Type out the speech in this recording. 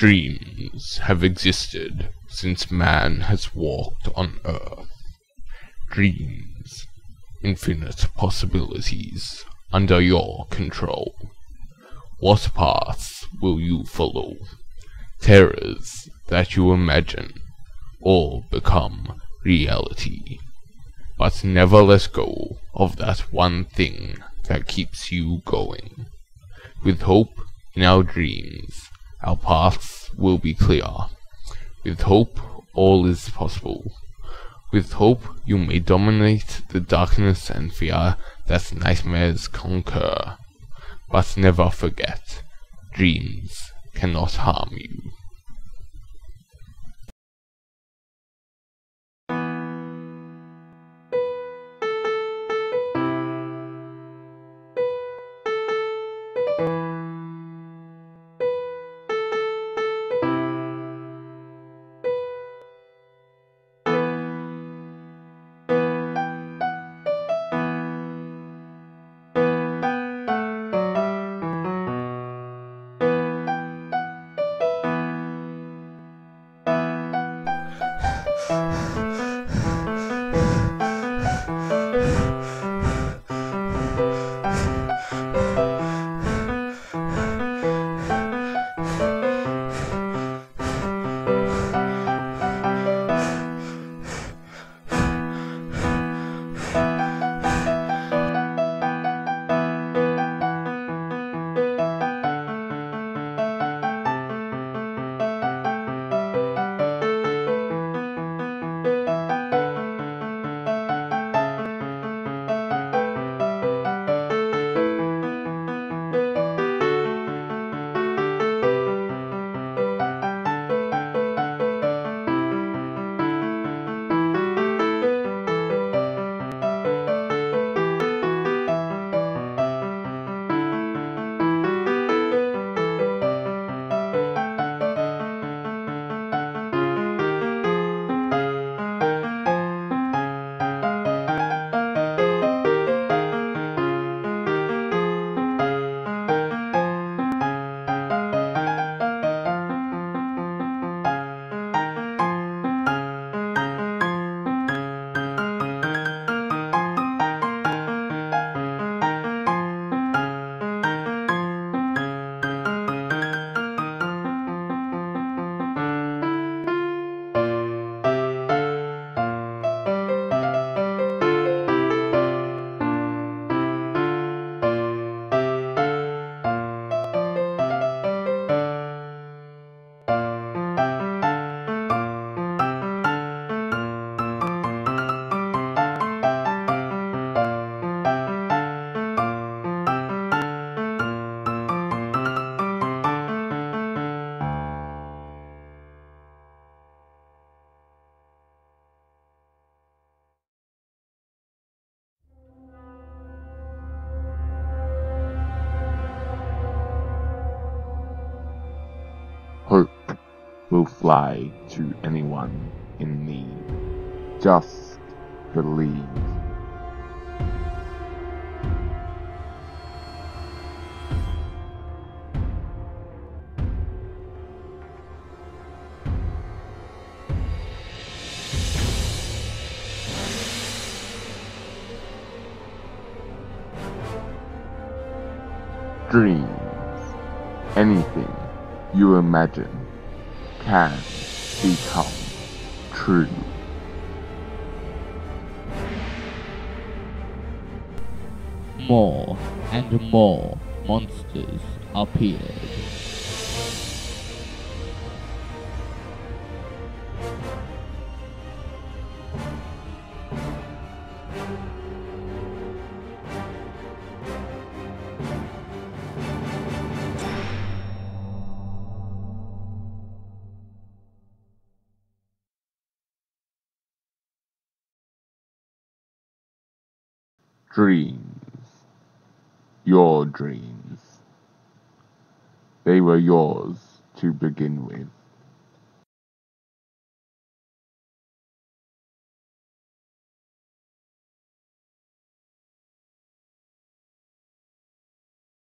Dreams have existed since man has walked on earth. Dreams, infinite possibilities under your control. What path will you follow? Terrors that you imagine all become reality. But never let go of that one thing that keeps you going. With hope in our dreams, our paths will be clear. With hope, all is possible. With hope, you may dominate the darkness and fear that nightmares conquer. But never forget, dreams cannot harm you. Hope will fly to anyone in need. Just believe. Dreams. Anything you imagine can become true. More and more monsters appeared. Dreams. Your dreams. They were yours to begin with.